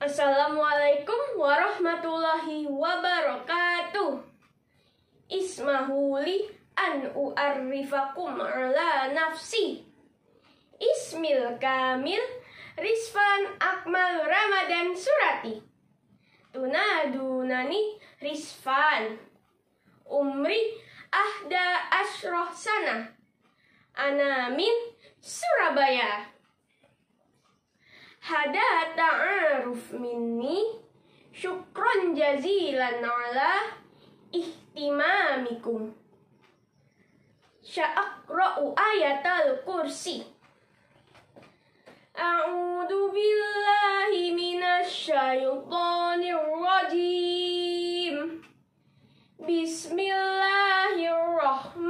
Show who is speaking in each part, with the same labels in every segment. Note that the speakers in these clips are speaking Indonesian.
Speaker 1: Assalamualaikum warahmatullahi wabarakatuh. Ismahuli an u'arrifakum ala nafsi. Ismil kamil Rizfan Akmal Ramadan Surati. Tunadunani Rizfan. Umri ahda asroh sana. Anamin Surabaya. Hada ta'aruf minni syukron jazilan ala ihtimamikum. Sya'akra'u ayatal kursi. A'udhu billahi minasyaitonir rajim. Bismillahirrahmanirrahim.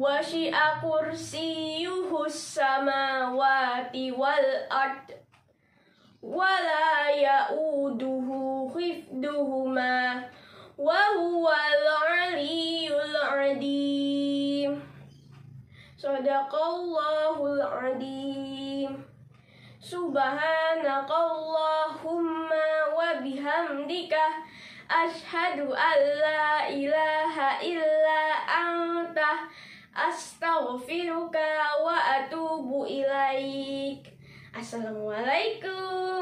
Speaker 1: Wasi'a kursiyuhus samawati wal ard. Wala ya'uduhu khifduhuma. Wa huwal aliyul adim. Sadaqallahul adim. Subhanakallahumma wa bihamdika. Ashadu an la ilaha illa anta. Astaghfiruka wa atubu ilaik. Assalamualaikum